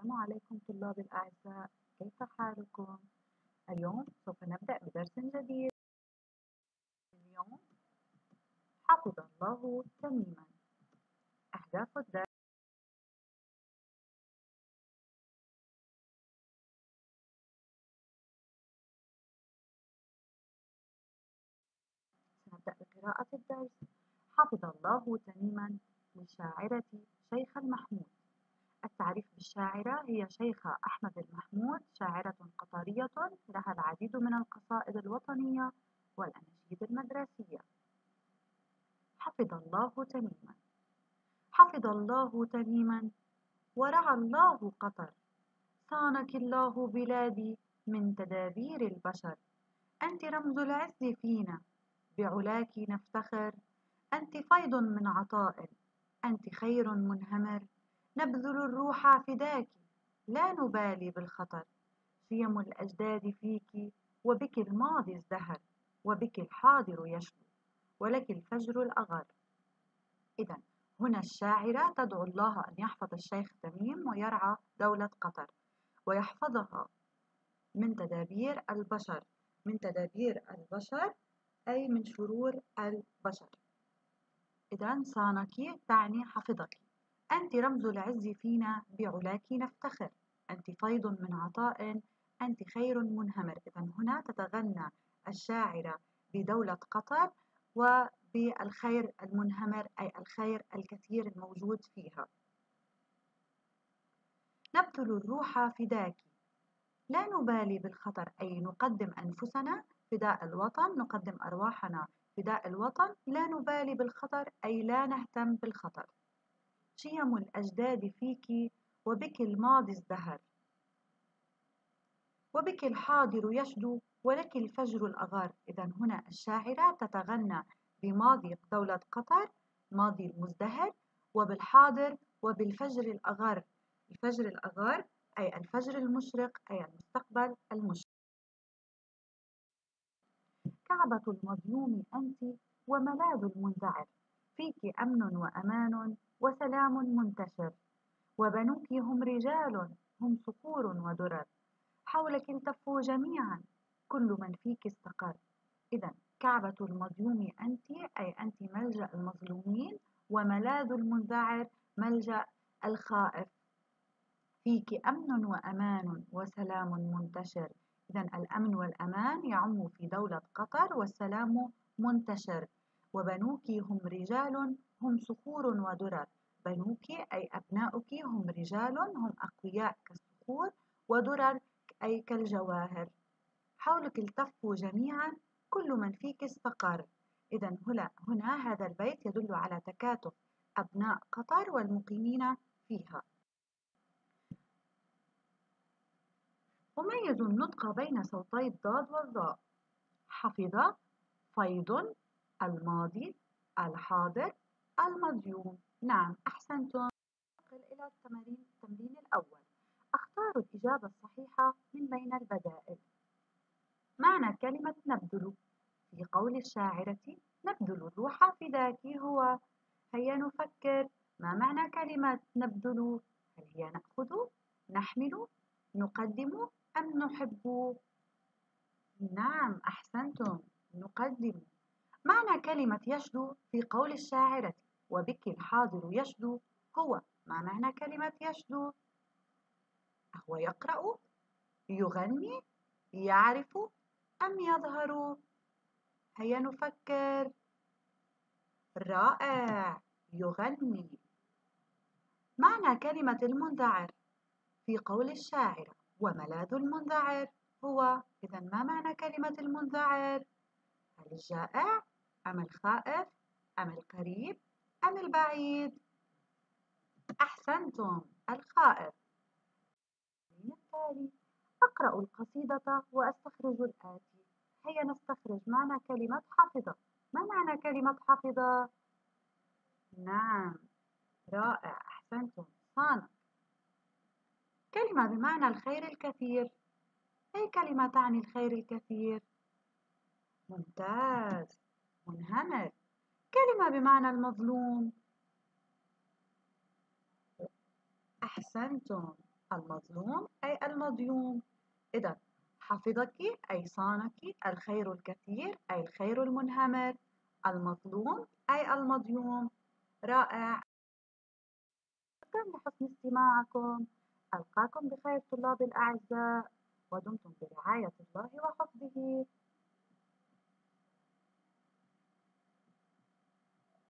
السلام عليكم طلاب الأعزاء. كيف حالكم؟ اليوم سوف نبدأ بدرس جديد. اليوم حفظ الله تميما. أهداف الدرس. سنبدأ بقراءة الدرس. حفظ الله تميما للشاعرة شيخ المحمود. التعريف بالشاعرة هي شيخة أحمد المحمود شاعرة قطرية لها العديد من القصائد الوطنية والأناشيد المدرسية. حفظ الله تميما. حفظ الله تميما. ورعى الله قطر. صانك الله بلادي من تدابير البشر. أنت رمز العز فينا. بعلاك نفتخر. أنت فيض من عطاء أنت خير منهمر. نبذل الروح فداك لا نبالي بالخطر. شيم الأجداد فيك وبك الماضي ازدهر وبك الحاضر يشلو ولك الفجر الأغر. إذا هنا الشاعرة تدعو الله أن يحفظ الشيخ تميم ويرعى دولة قطر ويحفظها من تدابير البشر. من تدابير البشر أي من شرور البشر. إذا صانك تعني حفظك. أنت رمز العز فينا بعلاك نفتخر. أنت فيض من عطاء أنت خير منهمر. إذا هنا تتغنى الشاعرة بدولة قطر وبالخير المنهمر أي الخير الكثير الموجود فيها. نبذل الروح فداك. لا نبالي بالخطر أي نقدم أنفسنا فداء الوطن نقدم أرواحنا فداء الوطن. لا نبالي بالخطر أي لا نهتم بالخطر. شيم الأجداد فيك وبك الماضي ازدهر. وبك الحاضر يشدو ولك الفجر الأغار إذا هنا الشاعرة تتغنى بماضي دولة قطر ماضي المزدهر وبالحاضر وبالفجر الأغار الفجر الأغار أي الفجر المشرق أي المستقبل المشرق. كعبة المظلوم أنت وملاذ المنذعر. فيك أمن وأمان وسلام منتشر. وبنوك هم رجال هم صقور ودرر. حولك التفوا جميعا كل من فيك استقر. إذا كعبة المظلوم أنت أي أنت ملجأ المظلومين وملاذ المنذعر ملجأ الخائف. فيك أمن وأمان وسلام منتشر. إذا الأمن والأمان يعم في دولة قطر والسلام منتشر. وبنوك هم رجال هم صخور ودرر. بنوك أي أبناؤك هم رجال هم أقوياء كالصخور ودرر أي كالجواهر. حولك التفوا جميعا كل من فيك استقر. إذا هنا, هنا هذا البيت يدل على تكاتف أبناء قطر والمقيمين فيها. أميز النطق بين صوتي الضاد والظاء حفظ فيض الماضي الحاضر المضيوم نعم أحسنتم. ننتقل إلى التمارين التمرين الأول. اختاروا الإجابة الصحيحة من بين البدائل. معنى كلمة نبذل. في قول الشاعرة نبذل الروح فداك هو. هيا نفكر ما معنى كلمة نبذل؟ هل هي نأخذ نحمل نقدم أم نحب؟ نعم أحسنتم. نقدم. معنى كلمة يشدو في قول الشاعرة وبك الحاضر يشدو هو. ما معنى كلمة يشدو؟ هو يقرأ يغني يعرف أم يظهر. هيا نفكر. رائع. يغني. معنى كلمة المنذعر في قول الشاعر وملاذ المنذعر هو. إذا ما معنى كلمة المنذعر؟ هل الجائع. أم الخائف أم القريب أم البعيد أحسنتم الخائف. التالي أقرأ القصيدة وأستخرج الآتي. هيا نستخرج معنى كلمة حافظة. ما معنى كلمة حافظة؟ نعم. رائع. أحسنتم. صانع. كلمة بمعنى الخير الكثير. أي كلمة تعني الخير الكثير؟ ممتاز. منهمر كلمة بمعنى المظلوم. أحسنتم. المظلوم أي المظلوم. إذا حفظك أي صانك الخير الكثير أي الخير المنهمر. المظلوم أي المظلوم. رائع. شكرا لحسن استماعكم. ألقاكم بخير طلاب الأعزاء. ودمتم برعاية الله وحفظه.